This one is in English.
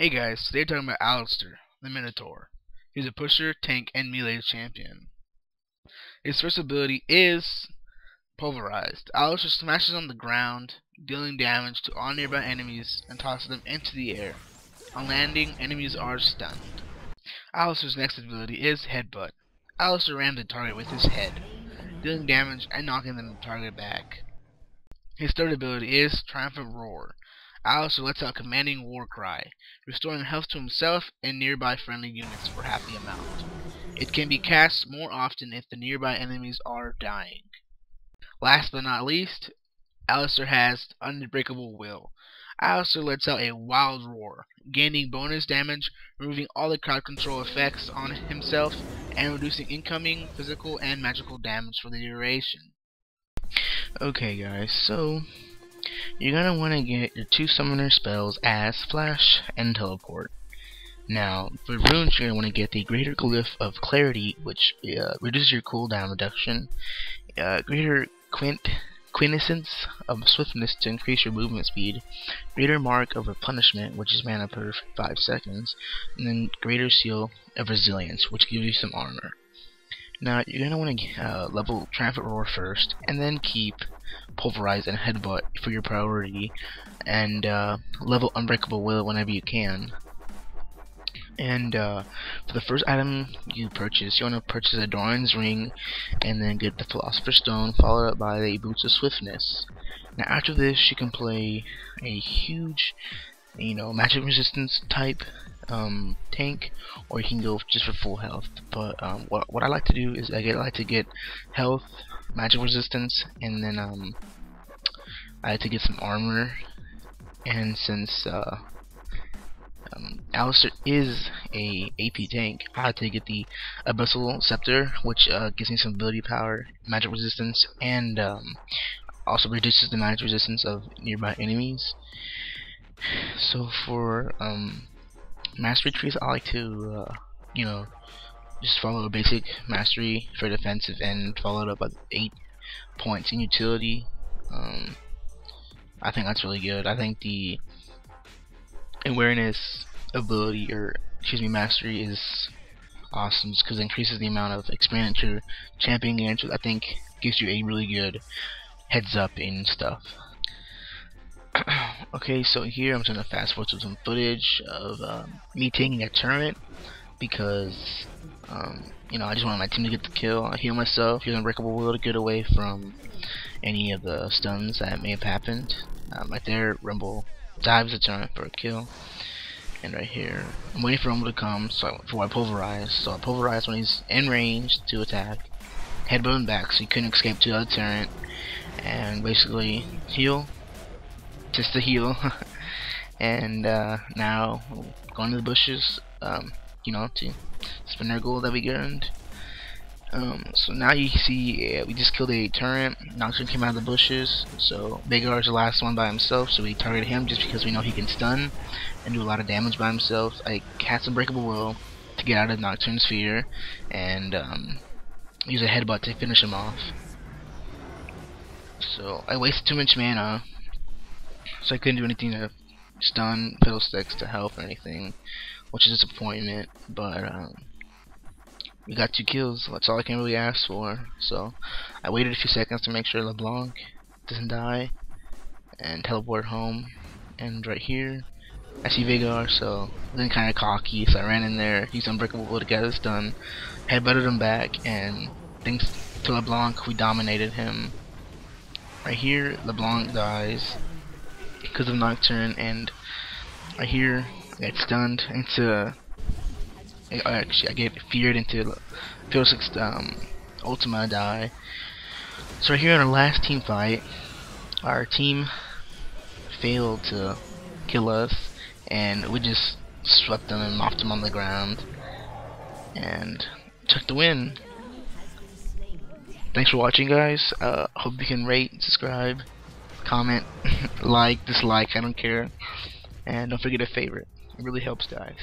Hey guys, today we're talking about Alistar, the Minotaur. He's a pusher, tank, and melee champion. His first ability is Pulverized. Alistar smashes on the ground, dealing damage to all nearby enemies and tosses them into the air. On landing, enemies are stunned. Alistar's next ability is Headbutt. Alistar rams the target with his head, dealing damage and knocking the target back. His third ability is Triumphant Roar. Alistar lets out a commanding war cry, restoring health to himself and nearby friendly units for half the amount. It can be cast more often if the nearby enemies are dying. Last but not least, Alistar has Unbreakable Will. Alistar lets out a wild roar, gaining bonus damage, removing all the crowd control effects on himself, and reducing incoming physical and magical damage for the duration. Okay guys, so you're going to want to get your two summoner spells as Flash and Teleport. Now, for runes, you're going to want to get the Greater Glyph of Clarity, which uh, reduces your cooldown reduction, uh, Greater Quint Quintessence of Swiftness to increase your movement speed, Greater Mark of Replenishment, which is mana per 5 seconds, and then Greater Seal of Resilience, which gives you some armor. Now, you're going to want to uh, level Triumphant Roar first, and then keep Pulverize and Headbutt for your priority, and uh, level Unbreakable Will whenever you can. And uh, for the first item you purchase, you want to purchase a Doran's Ring, and then get the Philosopher's Stone, followed up by the Boots of Swiftness. Now after this, you can play a huge, you know, magic resistance type um, tank, or you can go just for full health. But um, what what I like to do is I get I like to get health, magic resistance, and then um, I like to get some armor. And since uh, um, Alistar is a AP tank, I like to get the Abyssal Scepter, which uh, gives me some ability power, magic resistance, and um, also reduces the magic resistance of nearby enemies. So for um, mastery trees, I like to, uh, you know, just follow a basic mastery for defensive and follow it up with 8 points in utility. Um, I think that's really good. I think the awareness ability, or excuse me, mastery is awesome because it increases the amount of experience your champion gains. I think gives you a really good heads up in stuff. okay, so here I'm going to fast forward to some footage of um, me taking a turret because, um, you know, I just wanted my team to get the kill. I heal myself, use Unbreakable Will to get away from any of the stuns that may have happened. Um, right there, Rumble dives the turret for a kill. And right here, I'm waiting for Rumble to come so for I pulverize. So I pulverize when he's in range to attack. Headbutt him back so he couldn't escape to the other turret. And basically heal just to heal. and uh, now going to the bushes, um, you know, to spend our gold that we earned. Um, so now you see uh, we just killed a turret. Nocturne came out of the bushes. So Veigar's the last one by himself. So we targeted him just because we know he can stun and do a lot of damage by himself. I cast Unbreakable Will to get out of Nocturne's fear and um, use a headbutt to finish him off. So I wasted too much mana so I couldn't do anything to stun Fiddlesticks to help or anything, which is a disappointment. But um, we got two kills. That's all I can really ask for. So I waited a few seconds to make sure LeBlanc doesn't die and teleport home. And right here, I see Veigar, so then kind of cocky. So I ran in there. He's unbreakable to get this done. Headbutted him back, and thanks to LeBlanc, we dominated him. Right here, LeBlanc dies because of Nocturne, and I hear I get stunned into. I actually, I get feared into Fiddlesticks um, Ultima die. So here in our last team fight, our team failed to kill us, and we just swept them and mopped them on the ground, and took the win. Thanks for watching, guys. Uh, hope you can rate, subscribe comment, like, dislike, I don't care. And don't forget to favorite. It really helps guys.